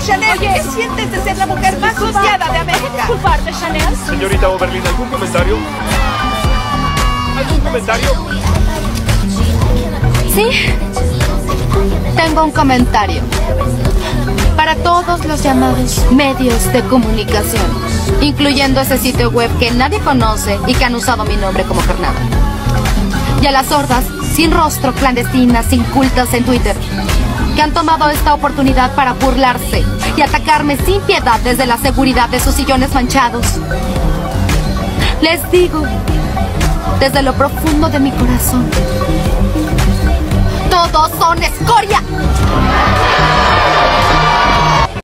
Chanel, ¿qué sientes de ser la mujer más odiada de América? ¿Culparte, Chanel? Señorita Oberlin, ¿algún comentario? ¿Algún comentario? Sí, tengo un comentario. Para todos los llamados medios de comunicación, incluyendo ese sitio web que nadie conoce y que han usado mi nombre como carnada. Y a las sordas, sin rostro, clandestinas, incultas en Twitter, que han tomado esta oportunidad para burlarse y atacarme sin piedad desde la seguridad de sus sillones manchados. Les digo, desde lo profundo de mi corazón, todos son escoria.